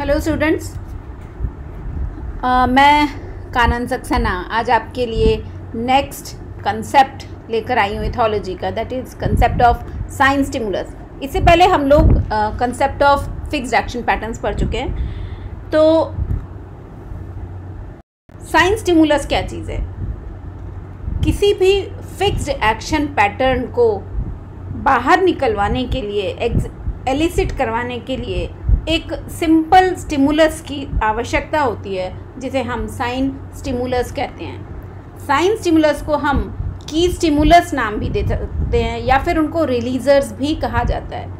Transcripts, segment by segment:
Hello students मैं कानन सक्सेना आज आपके लिए नेक्स्ट कंसेप्ट लेकर आई हूँ इथोलॉजी का दैट इज़ कंसेप्ट ऑफ़ साइंस स्टिमुलस इससे पहले हम लोग concept of fixed action patterns पढ़ चुके हैं। तो साइंस स्टिमुलस क्या चीज़ है? किसी भी फिक्स्ड एक्शन पैटर्न को बाहर निकलवाने के लिए एलिसिट करवाने के लिए एक सिंपल स्टिमुलस की आवश्यकता होती है, जिसे हम साइन स्टिमुलस कहते हैं। साइन स्टिमुलस को हम की स्टिमुलस नाम भी दे सकते हैं, या फिर उनको रिलीजर्स भी कहा जाता है।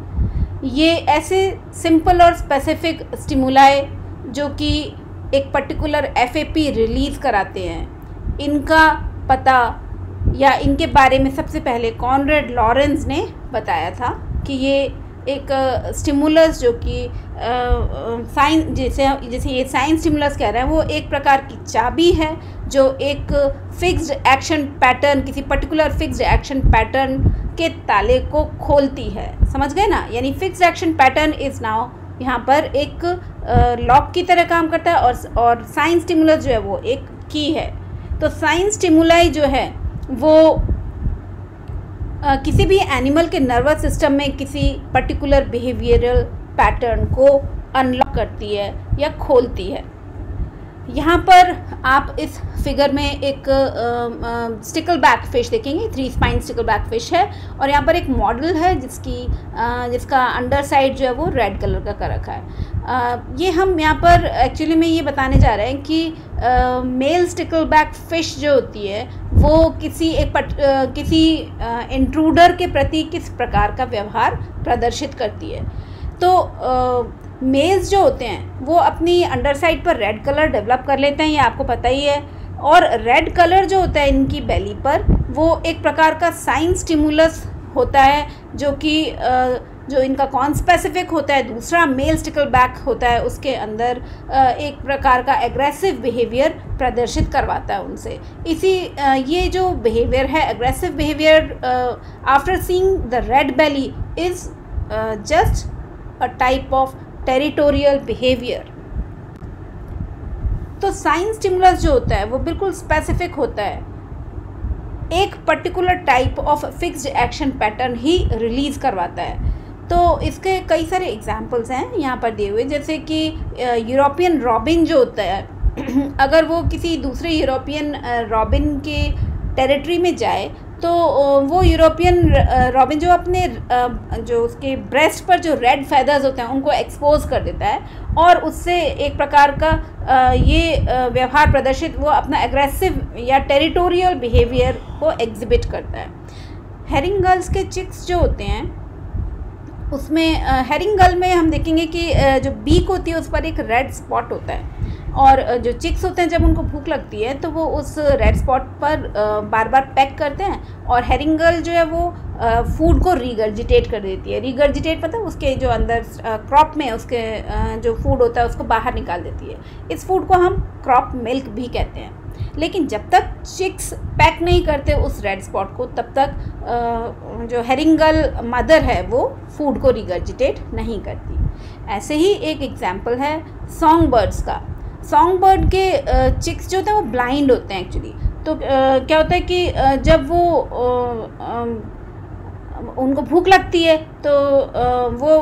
ये ऐसे सिंपल और स्पेसिफिक स्टिमुलाए, जो कि एक पर्टिकुलर एफएपी रिलीज़ कराते हैं। इनका पता या इनके बारे में सबसे पहले कॉनरेड लॉरेंस ने बताया था कि ये एक स्टिमुलस जो कि साइन जैसे जैसे ये साइंस स्टिमुलस कह रहे हैं, वो एक प्रकार की चाबी है, जो एक फिक्स्ड एक्शन पैटर्न किसी पर्टिकुलर फिक्स्ड एक्शन पैटर्न के ताले को खोलती है। समझ गए ना? यानी fixed action pattern is now यहाँ पर एक लॉक की तरह काम करता है और और साइंस स्टिमुलस जो है वो एक की है। तो साइंस स्टिमुलाई जो है, वो किसी भी एनिमल के नर्वस सिस्टम में किसी पर्टिकुलर बिहेवियरल पैटर्न को अनलॉक करती है या खोलती है। यहाँ पर आप इस फिगर में एक स्टिकल बैक फ़िश देखेंगे three spine stickleback fish है और यहाँ पर एक मॉडल है जिसकी आ, जिसका अंडर साइड जो है वो रेड कलर का कर रखा है। ये हम यहाँ पर एक्चुअली में ये बताने जा रहे हैं कि मेल स्टिकल बैक फ़िश जो होती है वो किसी एक पट, आ, किसी इंट्रूडर के प्रति किस प्रकार का व्यवहार प्रदर्शित करती है? तो आ, मेल्स जो होते हैं वो अपनी अंडर साइड पर रेड कलर डेवलप कर लेते हैं ये आपको पता ही है। और रेड कलर जो होता है इनकी बेली पर वो एक प्रकार का साइन स्टिमुलस होता है जो कि जो इनका कौन स्पेसिफिक होता है, दूसरा मेल स्टिकल बैक होता है, उसके अंदर एक प्रकार का एग्रेसिव बिहेवियर प्रदर्शित करवाता है उनसे। इसी ये जो बिहेवियर है aggressive behaviour after seeing the red belly is just a type of territorial behaviour तो साइंस स्टिमुलस जो होता है, वो बिल्कुल स्पेसिफिक होता है। एक particular type of fixed action pattern he release करवाता है। तो इसके कई सारे एग्जाम्पल्स हैं यहाँ पर दिए हुए, जैसे कि यूरोपियन रॉबिन जो होता है, अगर वो किसी दूसरे यूरोपियन रॉबिन के टेरिटरी में जाए तो वो यूरोपियन रॉबिन जो अपने जो उसके ब्रेस्ट पर जो रेड फैदर्स होते हैं, उनको एक्सपोज कर देता है और उससे एक प्रकार का ये व्यवहार प्रदर्शित, वो अपना एग्रेसिव या टेरिटोरियल बिहेवियर को एग्जिबिट करता है। हेरिंग गर्ल्स के चिक्स जो होते हैं उसमें हेरिंग गर्ल में हम देखेंगे कि जो बीक होती है उस पर एक रेड स्पॉट होता है। और जो चिक्स होते हैं जब उनको भूख लगती है तो वो उस रेड स्पॉट पर बार बार पैक करते हैं और हेरिंगल जो है वो फ़ूड को रिगर्जिटेट कर देती है। रिगर्जिटेट मतलब उसके जो अंदर क्रॉप में उसके जो फ़ूड होता है उसको बाहर निकाल देती है। इस फ़ूड को हम क्रॉप मिल्क भी कहते हैं। लेकिन जब तक चिक्स पैक नहीं करते उस रेड स्पॉट को, तब तक जो हेरिंगल मदर है वो फ़ूड को रिगर्जिटेट नहीं करती। ऐसे ही एक एग्ज़ाम्पल है सॉन्ग बर्ड्स का। सॉन्ग बर्ड के चिक्स जो होते हैं वो ब्लाइंड होते हैं एक्चुअली तो क्या होता है कि जब वो उनको भूख लगती है तो वो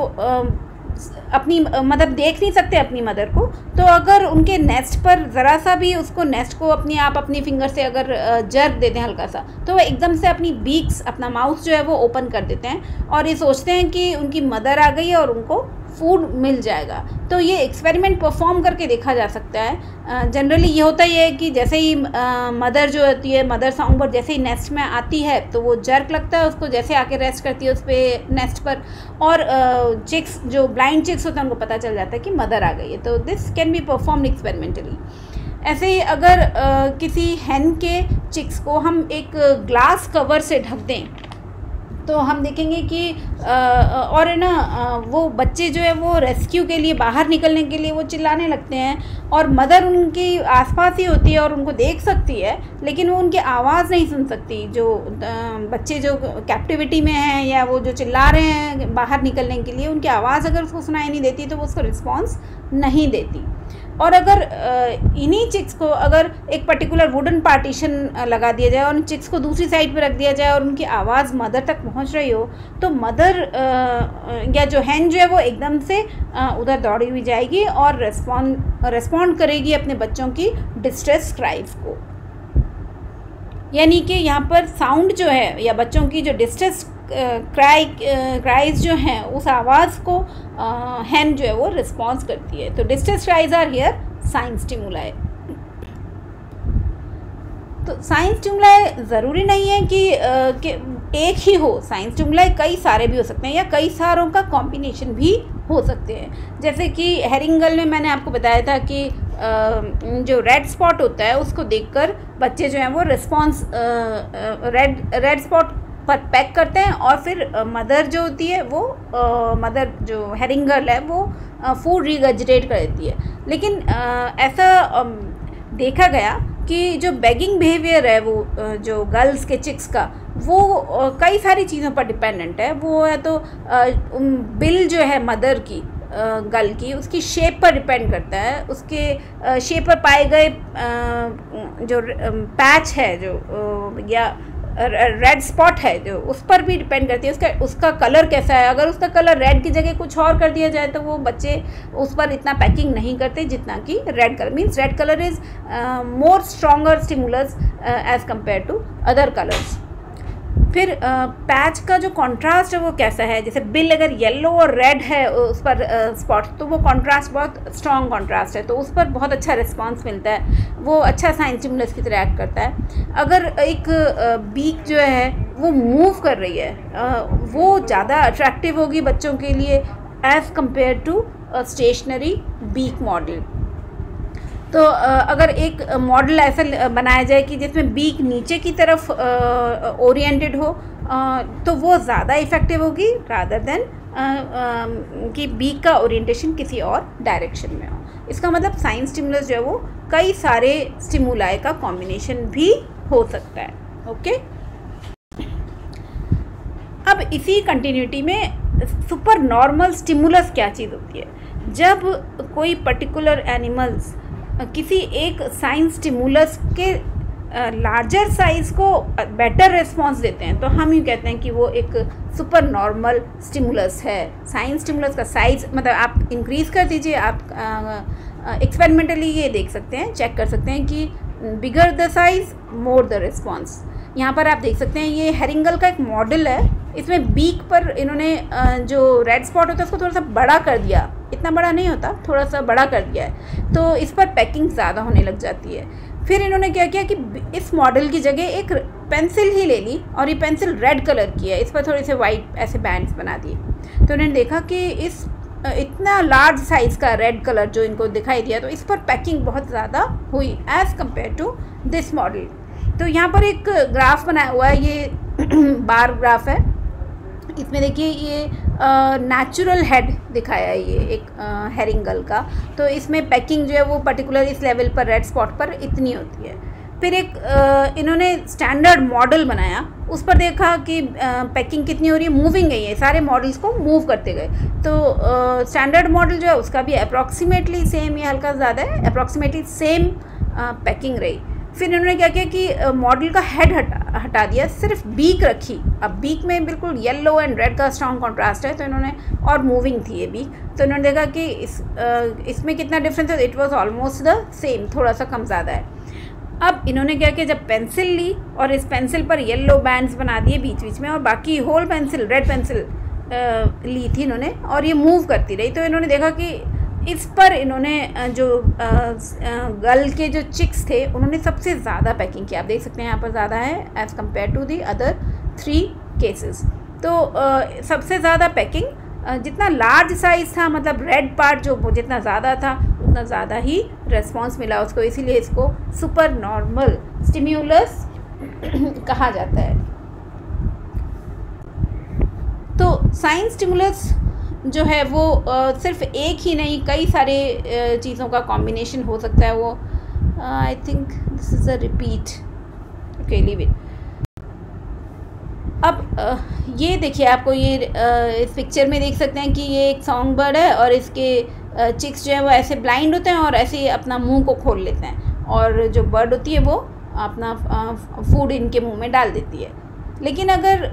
अपनी मतलब देख नहीं सकते अपनी मदर को। तो अगर उनके नेस्ट पर ज़रा सा भी उसको नेस्ट को अपने आप, अपनी फिंगर से अगर जर्क देते हैं हल्का सा तो वह एकदम से अपनी बीक्स अपना माउथ जो है वो ओपन कर देते हैं। और ये सोचते हैं कि उनकी मदर आ गई है और उनको फ़ूड मिल जाएगा। तो ये एक्सपेरिमेंट परफॉर्म करके देखा जा सकता है। जनरली ये होता ही है कि जैसे ही मदर जो होती है मदर सॉन्ग पर जैसे ही नेस्ट में आती है तो वो जर्क लगता है उसको, जैसे आके रेस्ट करती है उस पर नेस्ट पर। और चिक्स जो ब्लाइंड चिक्स होते हैं, उनको पता चल जाता है कि मदर आ गई है। तो this can be perform experimentally ऐसे ही अगर किसी हैन के चिक्स को हम एक ग्लास कवर से ढक दें तो हम देखेंगे कि और है ना वो बच्चे जो है वो रेस्क्यू के लिए, बाहर निकलने के लिए वो चिल्लाने लगते हैं और मदर उनकी आसपास ही होती है और उनको देख सकती है, लेकिन वो उनकी आवाज़ नहीं सुन सकती। जो बच्चे जो कैप्टिविटी में हैं या वो जो चिल्ला रहे हैं बाहर निकलने के लिए, उनकी आवाज़ अगर उसको सुनाई नहीं देती तो वो उसको रिस्पॉन्स नहीं देती। और अगर इन्हीं चिक्स को अगर एक पर्टिकुलर वुडन पार्टीशन लगा दिया जाए और उन चिक्स को दूसरी साइड पर रख दिया जाए और उनकी आवाज़ मदर तक पहुँच रही हो तो मदर या जो हैन जो है वो एकदम से उधर दौड़ी हुई जाएगी और रेस्पॉन्ड रेस्पॉन्ड करेगी अपने बच्चों की डिस्ट्रेस क्राइज को। यानी कि यहाँ पर साउंड जो है या बच्चों की जो डिस्ट्रेस क्राई क्राइज जो हैं उस आवाज़ को हैन जो है वो रिस्पॉन्स करती है। तो distress cries are here science stimuli तो साइंस स्टिमुलाई ज़रूरी नहीं है कि, आ, कि एक ही हो साइंस स्टिमुलाई कई सारे भी हो सकते हैं या कई सारों का कॉम्बिनेशन भी हो सकते हैं। जैसे कि हेरिंगल में मैंने आपको बताया था कि जो रेड स्पॉट होता है, उसको देखकर बच्चे जो हैं वो रिस्पॉन्स रेड रेड स्पॉट पर पैक करते हैं और फिर मदर जो होती है वो मदर जो हेरिंग गर्ल है वो फ़ूड रिगजिटेट कर देती है। लेकिन ऐसा देखा गया कि जो बैगिंग बिहेवियर है वो जो गर्ल्स के चिक्स का वो कई सारी चीज़ों पर डिपेंडेंट है। वो है तो बिल जो है मदर की गल की, उसकी शेप पर डिपेंड करता है। उसके शेप पर पाए गए जो पैच है, जो या रेड स्पॉट है, जो, उस पर भी डिपेंड करती है। उसका उसका कलर कैसा है? अगर उसका कलर रेड की जगह कुछ और कर दिया जाए तो वो बच्चे उस पर इतना पैकिंग नहीं करते जितना कि red colour means red colour is more stronger stimulus as compare to other colours फिर पैच का जो कंट्रास्ट है वो कैसा है? जैसे बिल अगर येलो और रेड है उस पर स्पॉट तो वो कंट्रास्ट बहुत स्ट्रॉन्ग कंट्रास्ट है तो उस पर बहुत अच्छा रिस्पांस मिलता है। वो अच्छा साइंस स्टिमुलस की तरह एक्ट करता है। अगर एक बीक जो है, वो मूव कर रही है वो ज़्यादा अट्रैक्टिव होगी बच्चों के लिए as compare to stationary beak model तो अगर एक मॉडल ऐसा बनाया जाए कि जिसमें बीक नीचे की तरफ़ ओरिएंटेड हो तो वो ज़्यादा इफ़ेक्टिव होगी रादर देन कि बीक का ओरिएंटेशन किसी और डायरेक्शन में हो। इसका मतलब साइंस स्टिमुलस जो है वो कई सारे स्टिमुलाई का कॉम्बिनेशन भी हो सकता है ओके अब इसी कंटिन्यूटी में सुपर नॉर्मल स्टिमुलस क्या चीज़ होती है? जब कोई पर्टिकुलर एनिमल्स किसी एक साइंस स्टिमुलस के लार्जर साइज़ को बेटर रिस्पॉन्स देते हैं। तो हम यूँ कहते हैं कि वो एक सुपर नॉर्मल स्टिमुलस है। साइंस स्टिमुलस का साइज़ मतलब आप इंक्रीज़ कर दीजिए, आप एक्सपेरिमेंटली ये देख सकते हैं चेक कर सकते हैं कि bigger the size more the response यहाँ पर आप देख सकते हैं, ये हेरिंगल का एक मॉडल है। इसमें बीक पर इन्होंने जो रेड स्पॉट होता है, उसको थोड़ा सा बड़ा कर दिया। इतना बड़ा नहीं होता थोड़ा सा बड़ा कर दिया है। तो इस पर पैकिंग ज़्यादा होने लग जाती है। फिर इन्होंने क्या किया कि इस मॉडल की जगह एक पेंसिल ही ले ली और ये पेंसिल रेड कलर की है। इस पर थोड़े से वाइट ऐसे बैंड्स बना दिए। तो उन्होंने देखा कि इस, इतना लार्ज साइज़ का रेड कलर जो इनको दिखाई दिया तो इस पर पैकिंग बहुत ज़्यादा हुई as compare to this model तो यहाँ पर एक ग्राफ बनाया हुआ है, ये बार ग्राफ है। इसमें देखिए ये नेचुरल हेड दिखाया है ये एक हेरिंगल का। तो इसमें पैकिंग जो है वो पर्टिकुलर इस लेवल पर रेड स्पॉट पर इतनी होती है। फिर एक आ, इन्होंने स्टैंडर्ड मॉडल बनाया। उस पर देखा कि पैकिंग कितनी हो रही है मूविंग है। सारे मॉडल्स को मूव करते गए। तो स्टैंडर्ड मॉडल जो है उसका भी अप्रॉक्सीमेटली सेम या हल्का ज़्यादा है अप्रॉक्सीमेटली सेम पैकिंग रही। फिर इन्होंने क्या किया कि मॉडल का हेड हटा हटा दिया, सिर्फ़ बीक रखी। अब बीक में बिल्कुल येलो एंड रेड का स्ट्रॉन्ग कॉन्ट्रास्ट है तो इन्होंने, और मूविंग थी ये बीक तो इन्होंने देखा कि इस इसमें कितना डिफरेंस है it was almost the same थोड़ा सा कम ज़्यादा है। अब इन्होंने क्या किया, जब पेंसिल ली, और इस पेंसिल पर येलो बैंड्स बना दिए बीच बीच में, और बाकी होल पेंसिल रेड पेंसिल ली थी इन्होंने, और ये मूव करती रही तो इन्होंने देखा कि इस पर इन्होंने जो गर्ल के जो चिक्स थे, उन्होंने सबसे ज़्यादा पैकिंग किया। आप देख सकते हैं यहाँ पर ज़्यादा है as compare to the other three cases तो सबसे ज़्यादा पैकिंग जितना लार्ज साइज़ था मतलब रेड पार्ट जो जितना ज़्यादा था, उतना ज़्यादा ही रेस्पॉन्स मिला उसको। इसीलिए इसको सुपर नॉर्मल स्टिम्यूलस कहा जाता है। तो साइंस स्टिमुलस जो है वो सिर्फ़ एक ही नहीं, कई सारे चीज़ों का कॉम्बिनेशन हो सकता है वो। I think this is a repeat okay leave it अब ये देखिए, आपको ये इस पिक्चर में देख सकते हैं कि ये एक सॉन्ग बर्ड है और इसके चिक्स जो है वो ऐसे ब्लाइंड होते हैं और ऐसे अपना मुँह को खोल लेते हैं। और जो बर्ड होती है वो अपना फ़ूड इनके मुँह में डाल देती है। लेकिन अगर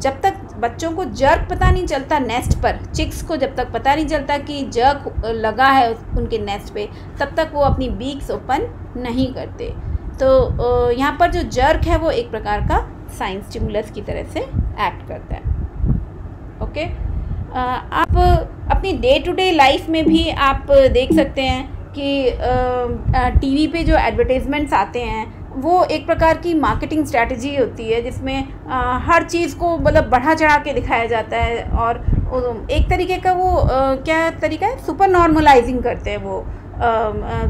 जब तक बच्चों को जर्क पता नहीं चलता नेस्ट पर, चिक्स को जब तक पता नहीं चलता कि जर्क लगा है उनके नेस्ट पे, तब तक वो अपनी बीक्स ओपन नहीं करते। तो यहाँ पर जो जर्क है वो एक प्रकार का साइंस स्टिमुलस की तरह से एक्ट करता है। ओके? आप अपनी डे टू डे लाइफ में भी आप देख सकते हैं कि टीवी पे जो एडवर्टाइजमेंट्स आते हैं वो एक प्रकार की मार्केटिंग स्ट्रैटेजी होती है जिसमें आ, हर चीज़ को मतलब बढ़ा चढ़ा के दिखाया जाता है और एक तरीके का वो आ, क्या तरीका है? सुपर नॉर्मलाइजिंग करते हैं वो।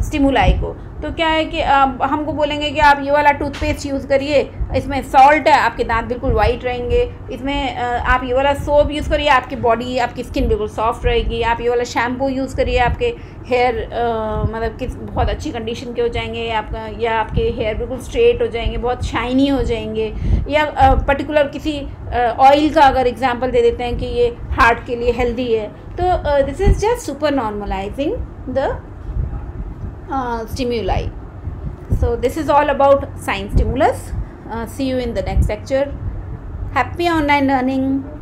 स्टिमुलाई को। तो क्या है कि हमको बोलेंगे कि आप ये वाला टूथपेस्ट यूज़ करिए, इसमें सॉल्ट है, आपके दांत बिल्कुल वाइट रहेंगे। इसमें आप ये वाला सोप यूज़ करिए, आपकी बॉडी आपकी स्किन बिल्कुल सॉफ्ट रहेगी। आप ये वाला शैम्पू यूज़ करिए, आपके हेयर मतलब किस बहुत अच्छी कंडीशन के हो जाएँगे आपका, या आपके हेयर बिल्कुल स्ट्रेट हो जाएँगे, बहुत शाइनी हो जाएँगे। या पर्टिकुलर किसी ऑयल का अगर एग्ज़ाम्पल दे देते हैं कि ये हार्ट के लिए हेल्दी है। तो this is just super normalising the uh, stimuli. So this is all about science stimulus. Uh, see you in the next lecture. Happy online learning.